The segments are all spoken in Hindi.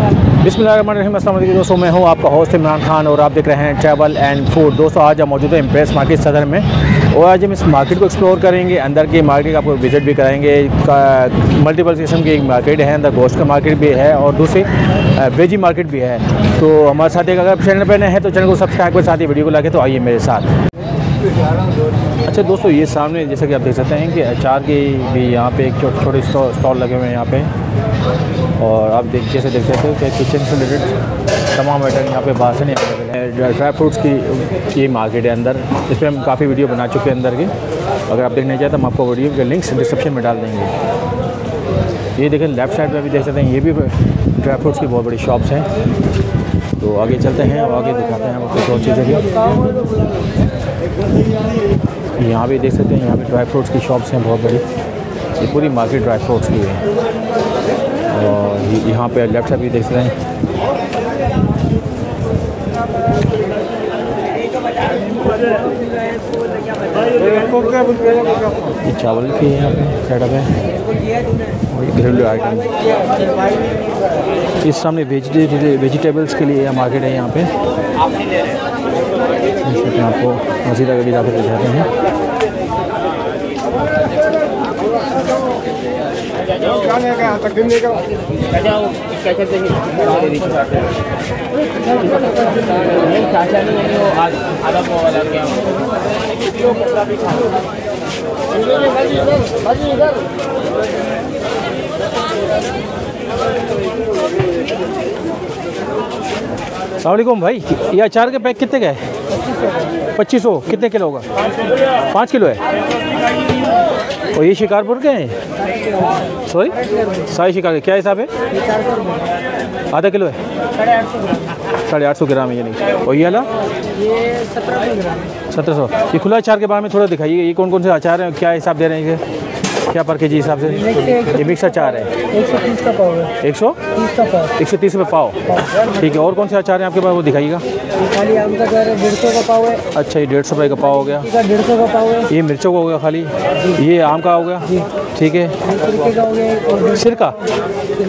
वालेकुम दोस्तों, मैं हूँ आपका होस्ट इमरान खान और आप देख रहे हैं ट्रैवल एंड फ़ूड दोस्तों, आज हम मौजूद हैं इम्प्रेस मार्केट सदर में और आज हम इस मार्केट को एक्सप्लोर करेंगे। अंदर की मार्केट आपको विज़िट भी कराएँगे। मल्टीपल किस्म की मार्केट है, अंदर गोश्त का मार्केट भी है और दूसरी वेजी मार्केट भी है। तो हमारे साथ एक अगर चैनल पर हैं तो चैनल को सब्सक्राइब कर साथ ही वीडियो को लाके तो आइए मेरे साथ। अच्छा दोस्तों, ये सामने जैसा कि आप देख सकते हैं कि अचार की भी यहाँ पे एक छोटे छोटे स्टॉल लगे हुए हैं यहाँ पे। और आप देख, जैसे देख सकते हो कि किचन से रिलेटेड तमाम आइटम यहाँ पे बाहर से नहीं अवेलेबल है। ड्राई फ्रूट्स की ये मार्केट है अंदर। इस पर हम काफ़ी वीडियो बना चुके हैं अंदर के। अगर आप देखना चाहें तो हम आपको वीडियो के लिंक्स डिस्क्रिप्शन में डाल देंगे। ये देखें लेफ़्ट साइड में भी देख सकते हैं, ये भी ड्राई फ्रूट्स की बहुत बड़ी शॉप्स हैं। तो आगे चलते हैं और आगे दिखाते हैं आपको और चीज़ें भी। यहाँ भी देख सकते हैं, यहाँ पे ड्राई फ्रूट्स की शॉप्स हैं बहुत बड़ी। ये पूरी मार्केट ड्राई फ्रूट्स की है। और यहाँ पे लेफ़्ट साइड भी देख सकते हैं। चावल की यहाँ पे सेटअप है। घरेलू आइटम इस सामने वेजिटे वेजिटेबल्स के लिए मार्केट है यहाँ पे। आपको मजीद जाकर दिखाते हैं। सलामकुम भाई, ये अचार के पैक कितने का है? पच्चीस सौ, कितने किलो होगा? पाँच किलो है। और ये शिकारपुर के हैं? सॉरी साई शिकार के। क्या हिसाब है? आधा किलो है? साढ़े आठ सौ ग्राम है ये नहीं। और ये वाला? सत्रह सौ ये खुला अचार के बारे में थोड़ा दिखाइए। ये कौन कौन से अचार हैं क्या हिसाब दे रहे हैं ये क्या पर के जी हिसाब से? ये मिक्स अचार है। एक सौ तीस का पाव है। एक सौ? तीस का पाव। एक सौ तीस रुपये पाव। ठीक है और कौन से अचार हैं आपके पास वो दिखाइएगा। ये खाली आम का चार है डेढ़ सौ का पाव है। अच्छा ये डेढ़ सौ रुपये का पाव हो गया। डेढ़ सौ का पाव है। ये मिर्चों का हो गया खाली। ये आम का हो गया। ठीक है। का हो गया एक और डेढ़ सिरका?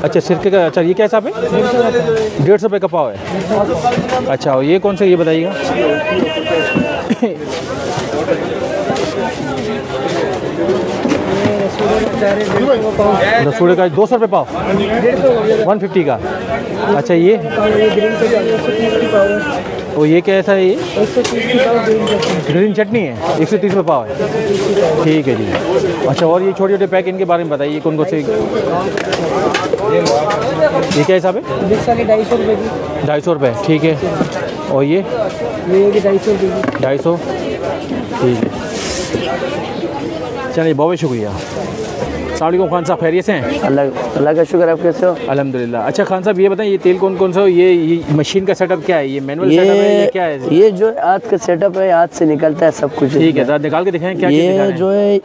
अच्छा सिरके का अच्छा ये क्या हिसाब है? सौ का पाव। डेढ़ सौ रुपये का पाव है। अच्छा और ये कौन सा ये बताइएगा ये रसगुल्ले का चार है डेढ़ सौ का पाव रसोड़े का दो सौ रुपये पाव? वन फिफ्टी का। अच्छा ये? और ये कैसा है ये? ग्रीन चटनी है? एक सौ तीस रुपये पाव है। ठीक है जी। अच्छा और ये छोटे छोटे पैक इनके बारे में बताइए कौन कौन से? ये क्या हिसाब है ढाई सौ रुपये की ढाई सौ रुपये। ठीक है। और ये? ढाई सौ। ढाई सौ ठीक है। चलिए बहुत शुक्रिया। सलामकुम खान साहब खैरियत से हैं? अल्लाह अल्लाह का शुक्र आप कैसे हो? अल्हम्दुलिल्लाह। अच्छा खान साहब ये बताएँ ये तेल कौन कौन सा हो? ये, ये मशीन का सेटअप क्या है? ये मैनुअल सेटअप है क्या है? ये जो हाथ का सेटअप है हाथ से निकलता है सब कुछ ठीक है ज़रा निकाल के दिखाएँ क्या ये जो है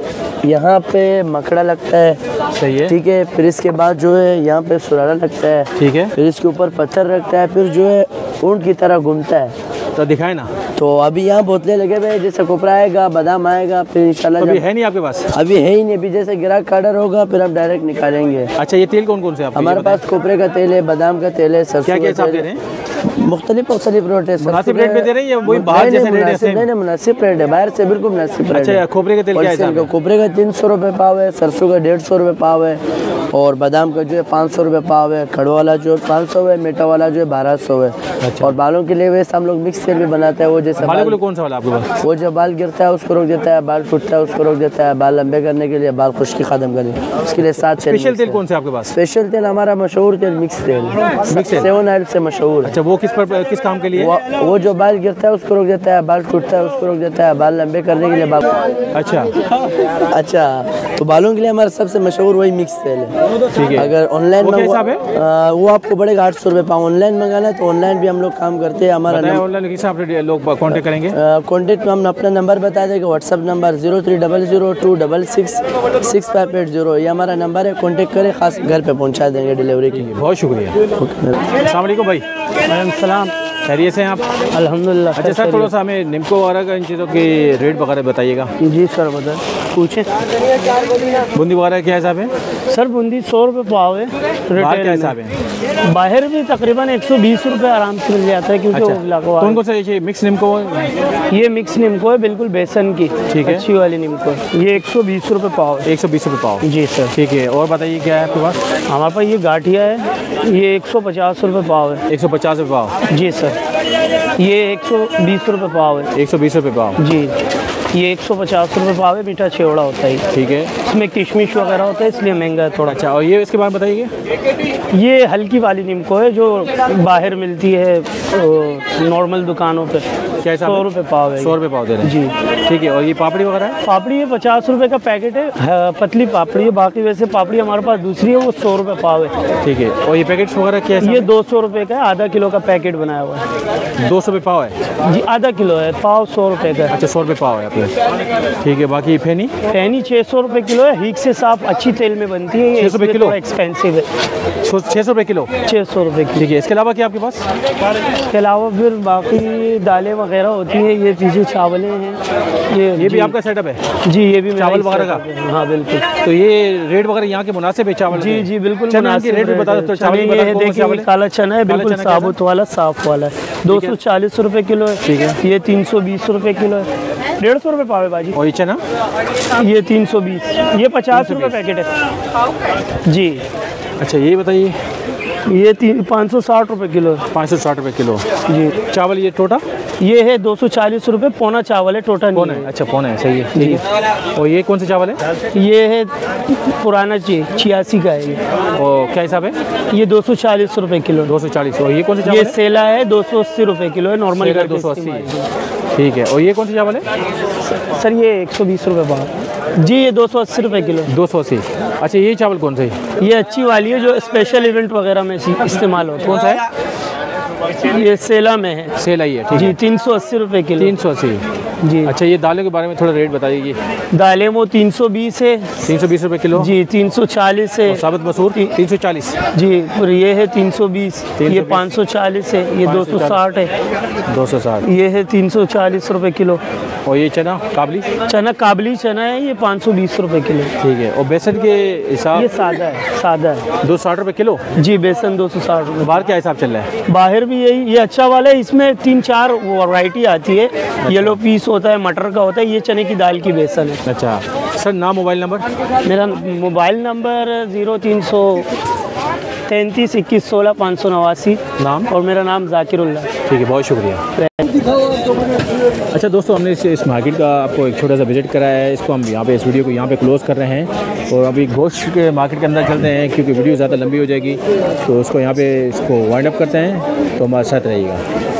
यहाँ पे मकड़ा लगता है। सही है। ठीक है फिर इसके बाद जो है यहाँ पे सुराला लगता है। ठीक है। फिर इसके ऊपर पत्थर रखता है फिर जो है ऊँट की तरह घूमता है। तो दिखाए ना। तो अभी यहाँ बोतले लगे हुए हैं जैसे कोपरा आएगा बादाम आएगा फिर इंशाल्लाह अभी है नहीं आपके पास? अभी है ही नहीं अभी जैसे ग्राहक का ऑर्डर होगा फिर हम डायरेक्ट निकालेंगे। अच्छा ये तेल कौन कौन से हमारे पास कोपरे का तेल है बादाम का तेल है सरसों का तेल हैं? मुख्तलिफ़ मुख्तलिफ़ रेट है मुनासिब रेट पे दे रहे हैं वही बाहर नहीं, जैसे रेट है मुनासिब- नहीं नहीं मुनासिब रेट है बाहर से बिल्कुल मुनासिब रेट अच्छा है। खोपरे का तेल क्या होलसेल का है तीन सौ रुपये पाव है सरसों का डेढ़ सौ रुपये पाव है और बादाम का जो है पाँच सौ रुपये पाव है खड़ो वाला जो है पाँच सौ है मीठा वाला जो है बारह सौ है। अच्छा। और बालों के लिए वैसे हम लोग मिक्स तेल भी बनाते हैं वो जैसे बाल कौन सा वाला आपके पास? वो जब बाल गिरता है उसको रोक देता है बाल टूटता है उसको रोक देता है बाल लंबे करने के लिए बाल खुश्की खत्म करने उसके लिए सात स्पेशल तेल कौन से आपके पास? स्पेशल तेल हमारा मशहूर तेल मिक्स तेल सेवन ऑयल से मशहूर अच्छा वो किस पर किस काम के लिए? वो वो जो बाल गिरता है उसको रोक देता है बाल टूटता है उसको रोक देता है बाल लंबे करने के लिए बाल अच्छा। अच्छा तो बालों के लिए हमारा सबसे मशहूर वही मिक्स तेल है। ठीक है। अगर ऑनलाइन वो आपको पड़ेगा आठ सौ रुपये पाँव ऑनलाइन मंगाना है तो ऑनलाइन भी हम लोग काम करते हैं हमारा ऑनलाइन किस लोग कांटेक्ट करेंगे। कॉन्टेक्ट में हम अपना नंबर बता देंगे WhatsApp number zero three double zero two double six six five eight zero ये हमारा नंबर है कॉन्टेक्ट करें खास घर पे पहुँचा देंगे डिलीवरी के लिए। बहुत शुक्रिया। अस्सलाम वालेकुम सलाम। खैरियत से आप? अल्हम्दुलिल्लाह अच्छा सर थोड़ा सा हमें निम्को वगैरह का इन चीज़ों की रेट वगैरह बताइएगा। जी सर बताएँ। पूछें। बूंदी वगैरह क्या हिसाब है? सर बूंदी सौ रुपये पाव है बाहर क्या हिसाब है? बाहर भी तकरीबन एक सौ बीस रुपये आराम से मिल जाता है क्योंकि अच्छा। वो लगवा कौन कौन सा ये मिक्स निम्को ये मिक्स निम्को है बिल्कुल बेसन की। ठीक है। अच्छी वाली निम्को है। ये एक सौ बीस रुपये पाव एक सौ बीस रुपये पाव। जी सर। ठीक है और बताइए क्या है आपके पास? हमारे पास ये गाठिया है ये एक सौ पचास रुपये पाव है। एक सौ पचास रुपये पाव। जी सर। ये एक सौ बीस रुपये पाव है। एक सौ बीस रुपये पाव। जी। ये एक सौ पचास रुपये पाव है मीठा छेवड़ा होता है ठीक है। इसमें किशमिश वगैरह होता है इसलिए महँगा है थोड़ा। अच्छा और ये इसके बाद बताइए। ये हल्की वाली नीमको है जो बाहर मिलती है नॉर्मल दुकानों पे। क्या हिसाब सौ? रुपये पाव है सौ। रुपये पाव दे रहे हैं। जी। ठीक है और ये पापड़ी वगैरह पापड़ी ये पचास रुपये का पैकेट है पतली पापड़ी है बाकी वैसे पापड़ी हमारे पास दूसरी है वो सौ रुपए पाव है। ठीक है और ये पैकेट वगैरह क्या है ये दो सौ रुपये का आधा किलो का पैकेट बनाया हुआ है। दो सौ रुपये पाव है? जी आधा किलो है पाव सौ रुपये का अच्छा सौ रुपये पाव है आपके। ठीक है बाकी फेनी? फैनी छः सौ रुपये किलो है हीक से साफ़ अच्छी तेल में बनती है ये 600 रुपए किलो? एक्सपेंसिव है। छः सौ रुपये किलो? छः सौ रुपये की ठीक है इसके अलावा क्या आपके पास? इसके अलावा फिर बाकी दालें वगैरह होती हैं ये चीज़ें चावलें हैं ये ये भी आपका सेटअप है? जी ये भी चावल ही वगैरह setup है। हाँ बिल्कुल। तो ये रेट वगैरह यहाँ के मुनासिब है चावल जी जी बिल्कुल के रेट बता है। दो तो चावल की है सा है? काला चना है बिल्कुल साबुत वाला साफ़ वाला है। दो सौ चालीस रुपये किलो है। ठीक है। ये तीन सौ बीस रुपये किलो है। डेढ़ सौ रुपये पाव है बाजी और ये चना? ये तीन सौ बीस। ये पचास रुपये पैकेट है। जी। अच्छा ये बताइए। ये तीन पाँच सौ साठ रुपये किलो पाँच सौ साठ रुपये किलो। जी। चावल ये टोटा? ये है दो सौ चालीस रुपये पौना चावल है टोटा कौन है। अच्छा कौन है सही है। है और ये कौन सा चावल है? ये है पुराना ची छियासी का है ये। और क्या हिसाब है? ये दो सौ चालीस रुपये किलो दो सौ चालीस। और ये कौन सा ये सेला है दो सौ अस्सी रुपये किलो है नॉर्मल 280 इस्तेमाल। के। ठीक है। और ये कौन सा चावल है? सर ये एक सौ बीस रुपये पाव जी ये दो सौ अस्सी रुपये किलो। दो सौ अस्सी। अच्छा ये चावल कौन सा? है ये अच्छी वाली है जो स्पेशल इवेंट वगैरह में इस्तेमाल हो। कौन सा है? ये सेला में है। सेला आई है ठीक जी तीन सौ अस्सी रुपये किलो। तीन सौ अस्सी। जी। अच्छा ये दालों के बारे में थोड़ा रेट बताइए दालें वो तीन सौ बीस है। तीन सौ बीस रुपये किलो। जी तीन सौ चालीस है। साबुत मसूर तीन सौ चालीस। जी और ये है तीन सौ बीस। ये पाँच सौ चालीस है। ये दो सौ साठ है। दो सौ साठ। ये है तीन सौ चालीस रुपये किलो। और ये चना काबली? चना काबली चना है ये पाँच सौ बीस रुपये किलो। ठीक है और बेसन के ये हिसाब सादा है सादा है। दो सौ साठ रुपये किलो? जी बेसन दो सौ साठ रुपये बाहर क्या हिसाब चल रहा है? बाहर भी यही ये अच्छा वाला है। इसमें तीन चार वैरायटी आती है। अच्छा। येलो पीस होता है मटर का होता है ये चने की दाल की बेसन है। अच्छा। सर नाम मोबाइल नंबर? मेरा मोबाइल नंबर ज़ीरो तीन सौ तैंतीस इक्कीस सोलह पाँच सौ नवासी। नाम? और मेरा नाम जाकिरुल्ला। ठीक है बहुत शुक्रिया। अच्छा दोस्तों हमने इस, इस मार्केट का आपको एक छोटा सा विज़िट कराया है। इसको हम यहाँ पे इस वीडियो को यहाँ पे क्लोज कर रहे हैं। और अभी गोश्त के मार्केट के अंदर चलते हैं क्योंकि वीडियो ज़्यादा लंबी हो जाएगी। तो उसको यहाँ पे इसको वाइंड अप करते हैं। तो हमारे साथ रहिएगा।